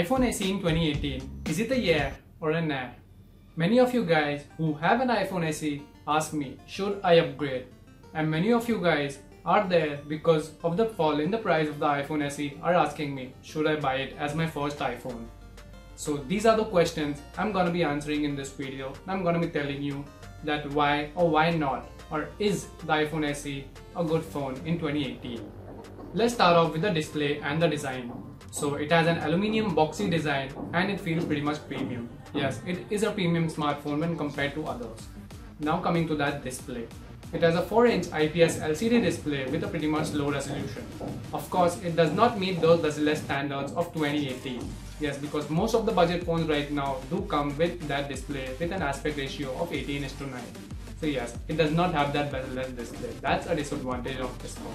SE in 2018, is it a yeah or a nah? Many of you guys who have an iPhone SE ask me, should I upgrade? And many of you guys are there because of the fall in the price of the iPhone SE are asking me, should I buy it as my first iPhone? So these are the questions I'm gonna be answering in this video. I'm gonna be telling you that why or why not or is the iPhone SE a good phone in 2018. Let's start off with the display and the design. So it has an aluminium boxy design and it feels pretty much premium. Yes, it is a premium smartphone when compared to others. Now coming to that display. It has a 4-inch IPS LCD display with a pretty much low resolution. Of course, it does not meet those bezel standards of 2018. Yes, because most of the budget phones right now do come with that display with an aspect ratio of 18 to 9. So yes, it does not have that bezel display. That's a disadvantage of this phone.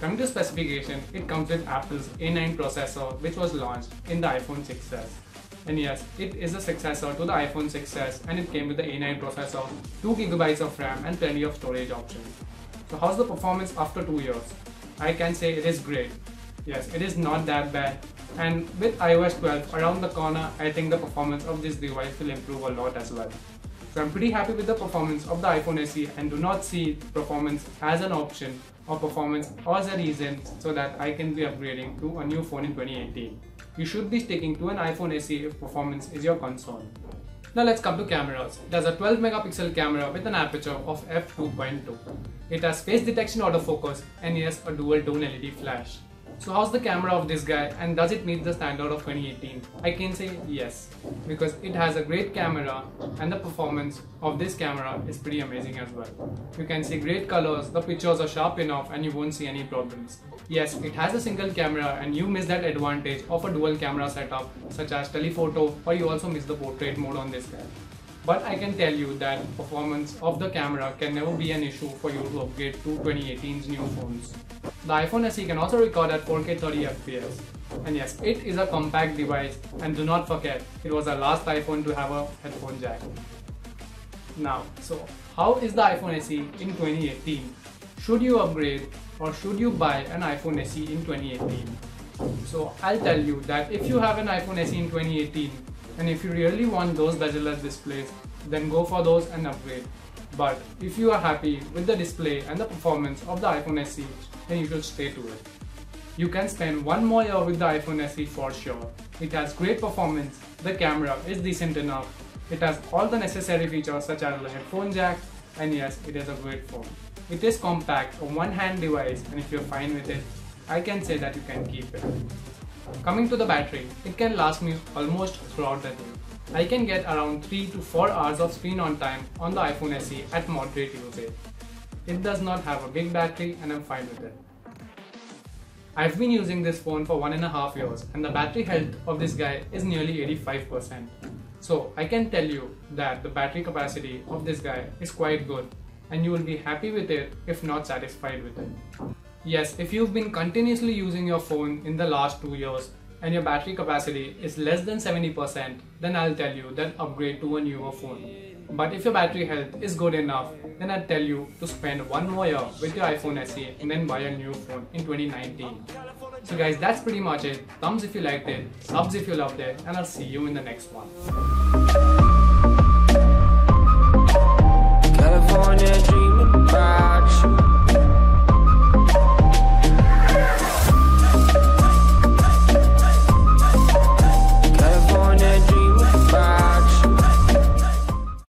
Coming to specification, it comes with Apple's A9 processor which was launched in the iPhone 6s. And yes, it is a successor to the iPhone 6s and it came with the A9 processor, 2GB of RAM and plenty of storage options. So how's the performance after 2 years? I can say it is great. Yes, it is not that bad. And with iOS 12 around the corner, I think the performance of this device will improve a lot as well. So I'm pretty happy with the performance of the iPhone SE and do not see performance as an option or performance as a reason so that I can be upgrading to a new phone in 2018 you should be sticking to an iPhone SE if performance is your concern. Now let's come to cameras. It has a 12 megapixel camera with an aperture of f2.2. It has face detection autofocus and yes a dual tone LED flash. So how's the camera of this guy and does it meet the standard of 2018? I can say yes because it has a great camera and the performance of this camera is pretty amazing as well. You can see great colors, the pictures are sharp enough and you won't see any problems. Yes, it has a single camera and you miss that advantage of a dual camera setup such as telephoto or you also miss the portrait mode on this guy. But I can tell you that performance of the camera can never be an issue for you to upgrade to 2018's new phones. The iPhone SE can also record at 4K 30 FPS. And yes, it is a compact device and do not forget, it was the last iPhone to have a headphone jack. Now, so how is the iPhone SE in 2018? Should you upgrade or should you buy an iPhone SE in 2018? So I'll tell you that if you have an iPhone SE in 2018 and if you really want those bezel-less displays, then go for those and upgrade. But if you are happy with the display and the performance of the iPhone SE, then you should stay to it. You can spend one more year with the iPhone SE for sure. It has great performance, the camera is decent enough, it has all the necessary features such as the headphone jack, and yes, it is a great phone. It is compact, a one-hand device, and if you're fine with it, I can say that you can keep it. Coming to the battery, it can last me almost throughout the day. I can get around 3 to 4 hours of screen on time on the iPhone SE at moderate usage. It does not have a big battery and I'm fine with it. I've been using this phone for one and a half years and the battery health of this guy is nearly 85%. So I can tell you that the battery capacity of this guy is quite good and you will be happy with it if not satisfied with it. Yes, if you've been continuously using your phone in the last two years and your battery capacity is less than 70%, then I'll tell you that upgrade to a newer phone. But if your battery health is good enough, then I'd tell you to spend one more year with your iPhone SE and then buy a new phone in 2019. So guys, that's pretty much it. Thumbs if you liked it, subs if you loved it, and I'll see you in the next one.